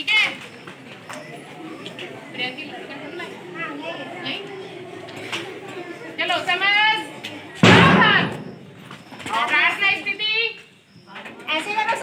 ठीक है प्रियंकी लड़का चलो समय